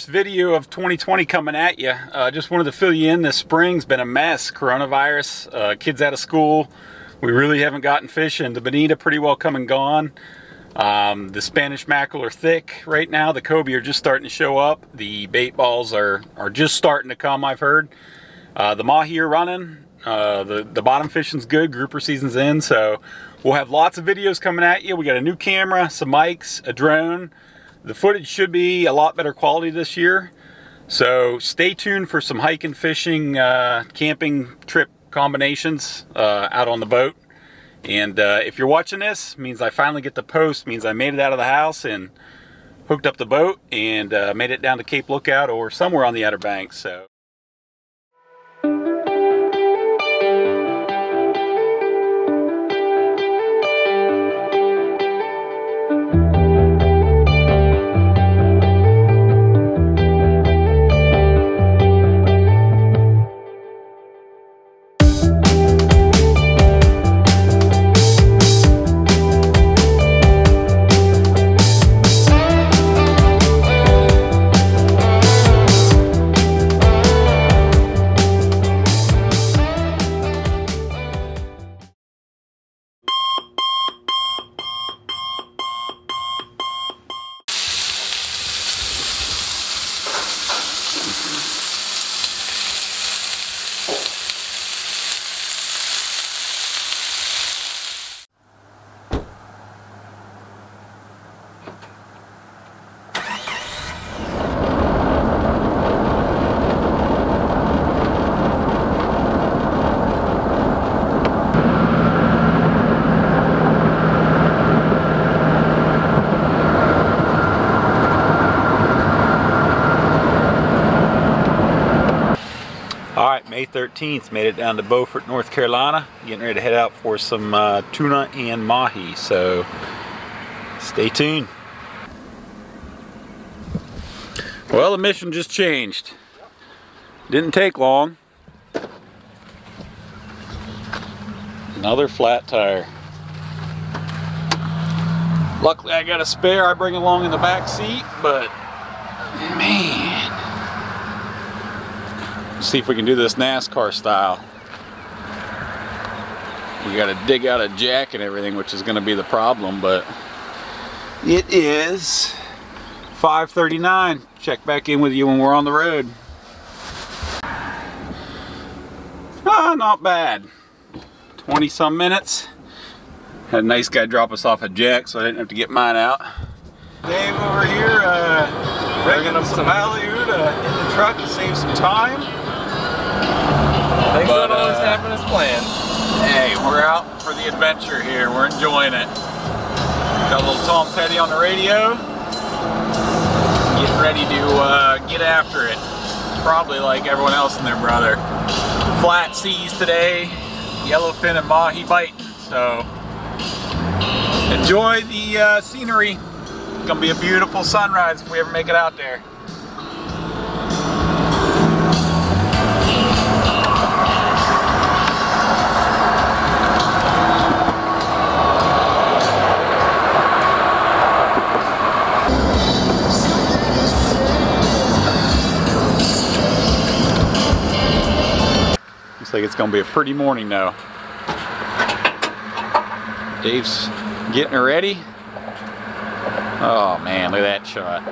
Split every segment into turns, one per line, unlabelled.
first video of 2020 coming at you. Uh, just wanted to fill you in. This spring's been a mess. Coronavirus, uh, kids out of school. We really haven't gotten fishing. The bonita pretty well come and gone. Um, the Spanish mackerel are thick right now. The cobia are just starting to show up. The bait balls are, are just starting to come, I've heard. Uh, the mahi are running. Uh, the, the bottom fishing's good. Grouper season's in, so we'll have lots of videos coming at you. We got a new camera, some mics, a drone. The footage should be a lot better quality this year. So stay tuned for some hiking, fishing, uh, camping trip combinations uh, out on the boat. And uh, if you're watching this, means I finally get the post, means I made it out of the house and hooked up the boat and uh, made it down to Cape Lookout or somewhere on the Outer Banks. So. May 13th, made it down to Beaufort, North Carolina. Getting ready to head out for some uh, tuna and mahi, so stay tuned. Well, the mission just changed. Didn't take long. Another flat tire. Luckily I got a spare I bring along in the back seat, but man. See if we can do this NASCAR style. We got to dig out a jack and everything, which is going to be the problem, but it is 5:39. Check back in with you when we're on the road. Ah, not bad. 20 some minutes. Had a nice guy drop us off a jack, so I didn't have to get mine out. Dave over here, uh, rigging up some ballyhoo in the truck to save some time.
Things
But,
don't always
uh,
happen as planned.
Hey, we're out for the adventure here. We're enjoying it. Got a little Tom Petty on the radio. Getting ready to uh, get after it. Probably like everyone else and their brother. Flat seas today. Yellowfin and mahi biting. So enjoy the uh, scenery. It's gonna be a beautiful sunrise if we ever make it out there. Looks like it's gonna be a pretty morning now. Dave's getting her ready. Oh man, look at that shot.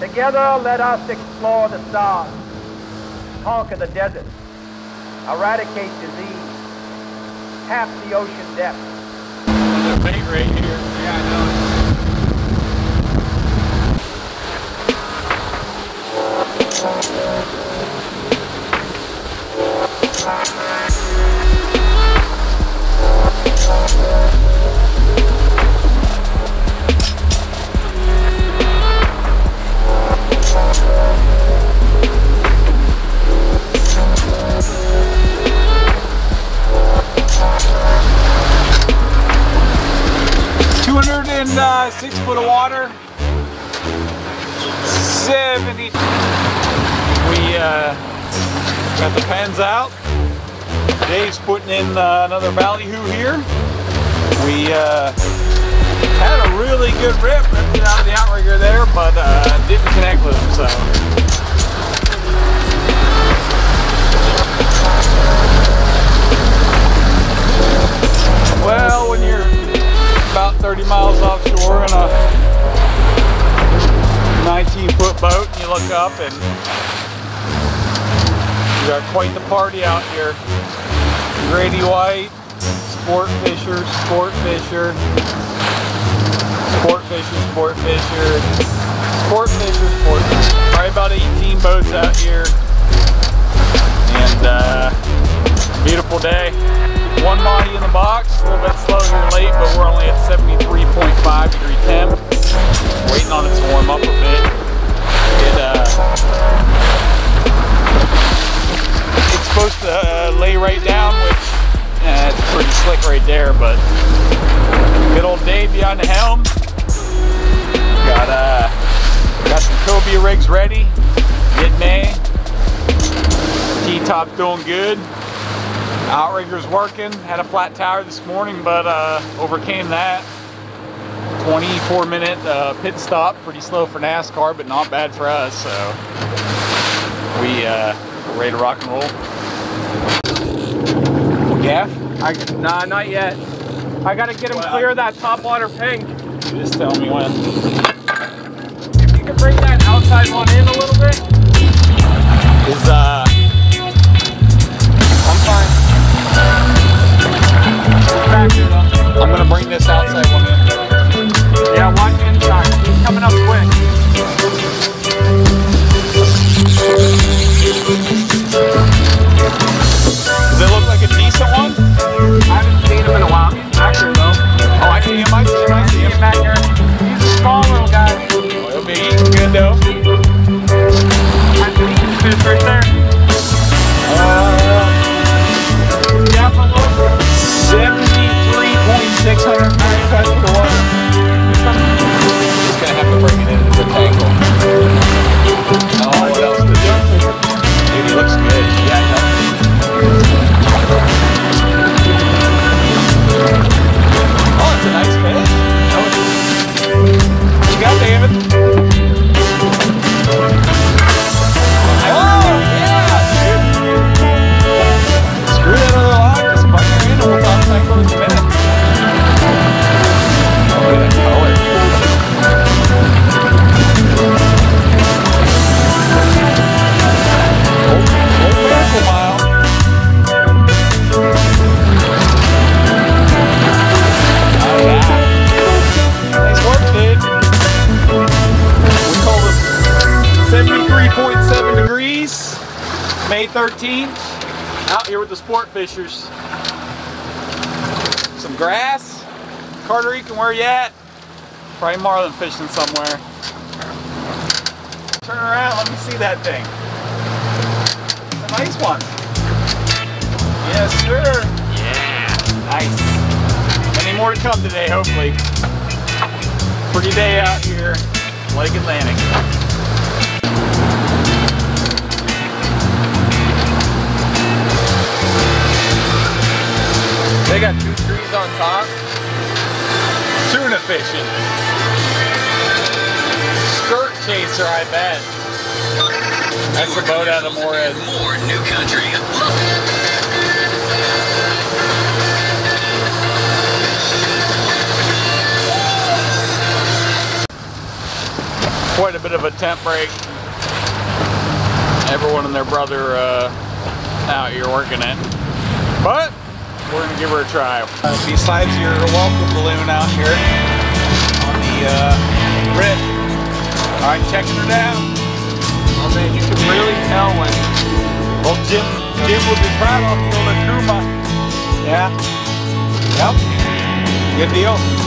Together, let us explore the stars, conquer the desert, eradicate disease, tap the ocean depths.
There's a bait right here. Yeah, I know. Two hundred and uh, six foot of water. Seventy. We uh, got the pens out. Dave's putting in uh, another ballyhoo here. We uh, Had a really good rip, ripped it out of the outrigger there, but uh, didn't connect with him, so. Well, when you're about 30 miles offshore in a 19 foot boat and you look up and you got quite the party out here. Grady White, sport fisher, sport fisher, sport fisher, sport fisher, sport fisher, sport fisher. Probably about 18 boats out here. And uh, beautiful day. One body in the box, a little bit slow here late, but we're only at 73.5 degree temp. Waiting on it to warm up a bit. It, uh, supposed to uh, lay right down, which uh, it's pretty slick right there, but good old Dave behind the helm. Got uh, got some cobia rigs ready, getting T-top doing good. Outrigger's working. Had a flat tire this morning, but uh, overcame that. 24 minute uh, pit stop. Pretty slow for NASCAR, but not bad for us. So we uh, ready to rock and roll. Yeah.
I, nah, not yet. I gotta get him
Well,
clear of that top water pink.
You just tell me when.
If you can bring that outside one in a little bit.
Is uh
I'm fine. Back here though.
13s out here with the sport fishers. Some grass. Carter Eakin, where you at? Probably marlin fishing somewhere. Turn around, let me see that thing. A nice one. Yes, sir. Yeah. Nice. Many more to come today, hopefully. Pretty day out here, Lake Atlantic.
They got two trees on top.
Tuna fishing. Skirt chaser, I bet. That's the boat out of Morehead.
More new country.
Quite a bit of a temp break. Everyone and their brother uh, out here working it. But we're gonna give her a try. Uh, besides your welcome balloon out here on the uh, rip. All right, checking her down.
Oh man, you can really tell when
Well, Jim, Jim will be proud of you on the Kuma. Yeah. Yep. Good deal.